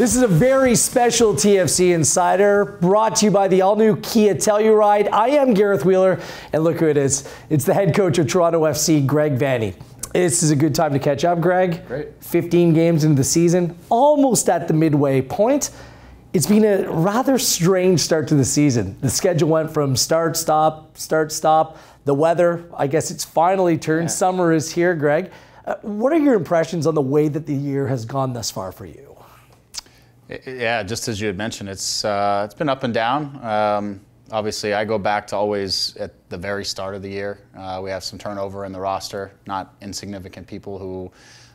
This is a very special TFC Insider brought to you by the all new Kia Telluride. I am Gareth Wheeler, and look who it is. It's the head coach of Toronto FC, Greg Vanney. This is a good time to catch up, Greg. Great. 15 games into the season, almost at the midway point. It's been a rather strange start to the season. The schedule went from start, stop, start, stop. The weather, I guess it's finally turned. Yeah. Summer is here, Greg. Uh, what are your impressions on the way that the year has gone thus far for you? Yeah, just as you had mentioned, it's uh, it's been up and down. Um, obviously, I go back to always at the very start of the year. Uh, we have some turnover in the roster, not insignificant people who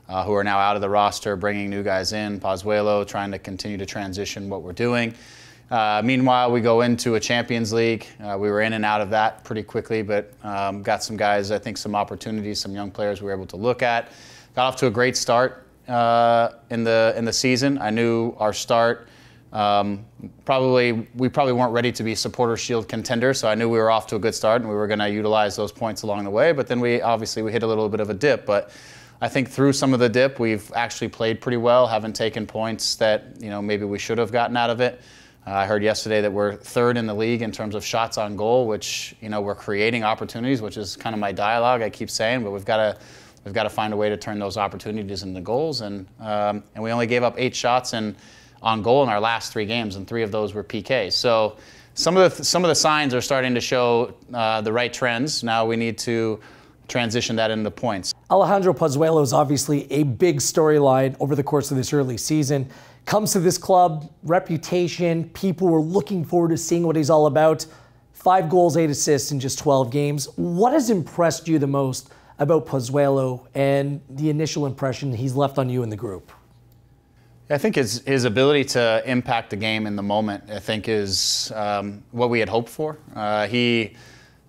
uh, who are now out of the roster, bringing new guys in. Pozuelo trying to continue to transition what we're doing. Uh, meanwhile, we go into a Champions League. Uh, we were in and out of that pretty quickly, but um, got some guys, I think, some opportunities, some young players we were able to look at. Got off to a great start uh, in the in the season. I knew our start. Um, probably we probably weren't ready to be supporter shield contender, so I knew we were off to a good start and we were going to utilize those points along the way. But then we obviously we hit a little bit of a dip. But I think through some of the dip, we've actually played pretty well. Haven't taken points that you know maybe we should have gotten out of it. Uh, I heard yesterday that we're third in the league in terms of shots on goal, which you know we're creating opportunities, which is kind of my dialogue I keep saying. But we've got to we've got to find a way to turn those opportunities into goals. And um, and we only gave up eight shots and on goal in our last three games, and three of those were PKs. So some of the some of the signs are starting to show uh, the right trends. Now we need to transition that into points. Alejandro Pozuelo is obviously a big storyline over the course of this early season. Comes to this club, reputation, people were looking forward to seeing what he's all about. Five goals, eight assists in just 12 games. What has impressed you the most about Pozuelo and the initial impression he's left on you in the group? I think his, his ability to impact the game in the moment, I think, is um, what we had hoped for. Uh, he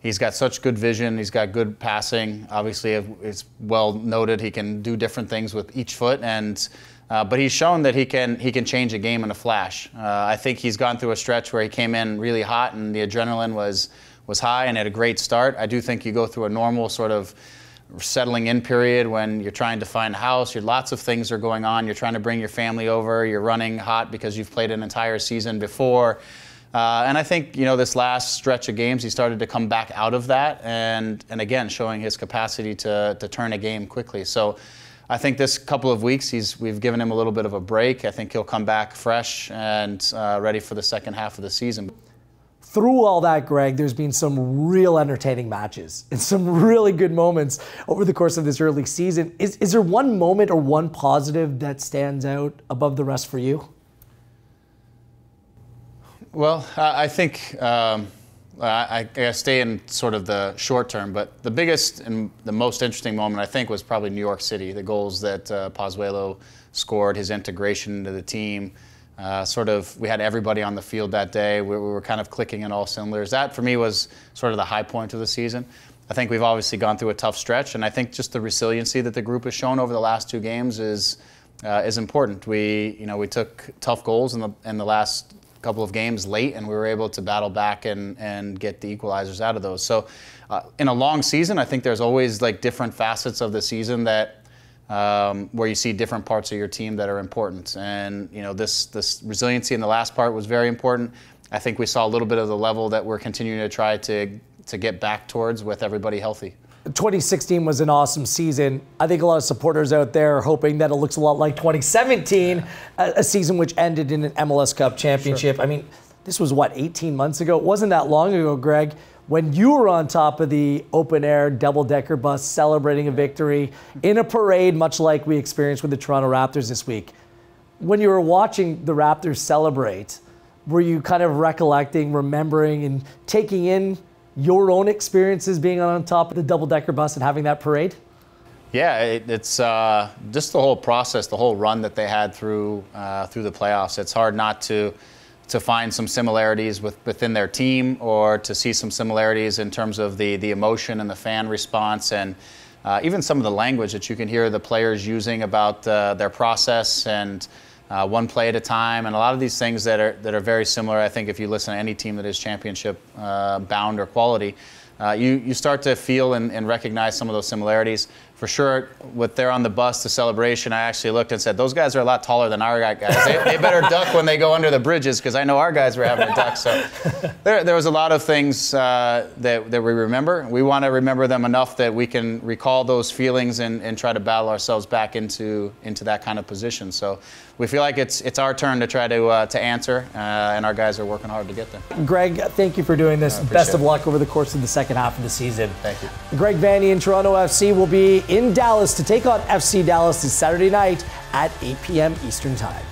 he's got such good vision. He's got good passing. Obviously, it's well noted he can do different things with each foot, and uh, but he's shown that he can he can change a game in a flash. Uh, I think he's gone through a stretch where he came in really hot, and the adrenaline was was high, and had a great start. I do think you go through a normal sort of settling in period when you're trying to find a house. You're, lots of things are going on. You're trying to bring your family over. You're running hot because you've played an entire season before. Uh, and I think you know this last stretch of games, he started to come back out of that, and and again showing his capacity to to turn a game quickly. So. I think this couple of weeks, he's, we've given him a little bit of a break. I think he'll come back fresh and uh, ready for the second half of the season through all that, Greg, there's been some real entertaining matches and some really good moments over the course of this early season. Is, is there one moment or one positive that stands out above the rest for you? Well, I think um, I, I, stay in sort of the short term, but the biggest and the most interesting moment I think was probably New York City. The goals that uh, Pozuelo scored, his integration into the team. Uh, sort of, we had everybody on the field that day. We, we, were kind of clicking in all cylinders. That, for me, was sort of the high point of the season. I think we've obviously gone through a tough stretch, and I think just the resiliency that the group has shown over the last two games is uh, is important. We, you know, we took tough goals in the in the last couple of games late, and we were able to battle back and and get the equalizers out of those. So, uh, in a long season, I think there's always like different facets of the season that um, where you see different parts of your team that are important. And you know, this this resiliency in the last part was very important. I think we saw a little bit of the level that we're continuing to try to to get back towards with everybody healthy. 2016 was an awesome season. I think a lot of supporters out there are hoping that it looks a lot like 2017, a, a season which ended in an MLS Cup championship. Sure. I mean, this was what 18 months ago. It wasn't that long ago, Greg when you were on top of the open air double decker bus celebrating a victory in a parade, much like we experienced with the Toronto Raptors this week. When you were watching the Raptors celebrate, were you kind of recollecting, remembering, and taking in your own experiences being on top of the double decker bus and having that parade? Yeah, it, it's uh, just the whole process, the whole run that they had through uh, through the playoffs. It's hard not to to find some similarities with, within their team or to see some similarities in terms of the, the emotion and the fan response and uh, even some of the language that you can hear the players using about uh, their process and uh, one play at a time and a lot of these things that are, that are very similar. I think if you listen to any team that is championship uh, bound or quality, uh, you, you start to feel and, and, recognize some of those similarities. for sure, with they're on the bus, the celebration, I actually looked and said, those guys are a lot taller than our guys. They, they better duck when they go under the bridges because I know our guys were having to duck. So there, there was a lot of things uh, that, that we remember. We want to remember them enough that we can recall those feelings and, and try to battle ourselves back into, into that kind of position. So we feel like it's, it's our turn to try to, uh, to answer, uh, and our guys are working hard to get there. Greg, thank you for doing this. Best of luck over the course of the second half of the season. Thank you. Greg Vanney and Toronto FC will be in Dallas to take on FC Dallas this Saturday night at 8 p.m. Eastern Time.